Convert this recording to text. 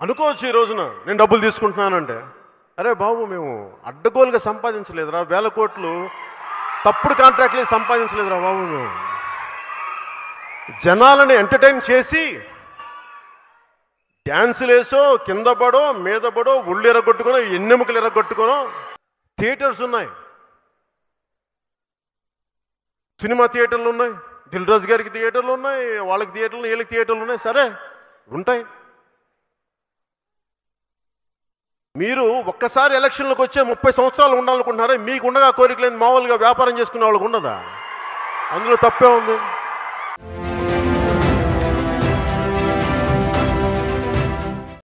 అనుకోవచ్చు ఈ రోజున నేను డబ్బులు తీసుకుంటున్నానంటే అరే బాబు మేము అడ్డగోలుగా సంపాదించలేదురా వేల కోట్లు తప్పుడు కాంట్రాక్ట్లు సంపాదించలేదురా బాబు మేము. జనాలని ఎంటర్టైన్ చేసి డ్యాన్సులు వేసో కింద పడో మీద పడో ఒళ్ళు ఎరగొట్టుకోనో ఎన్నెముకలు ఎరగొట్టుకోనో థియేటర్స్ ఉన్నాయి. సినిమా థియేటర్లు ఉన్నాయి దిల్ రాజు గారికి థియేటర్లు ఉన్నాయి వాళ్ళకి థియేటర్లు వీళ్ళకి థియేటర్లు ఉన్నాయి సరే ఉంటాయి. మీరు ఒక్కసారి ఎలక్షన్లకు వచ్చే ముప్పై సంవత్సరాలు ఉండాలనుకుంటున్నారా మీకు ఉండగా కోరిక లేని మామూలుగా వ్యాపారం చేసుకునే వాళ్ళకు ఉండదా? అందులో తప్పే ఉంది.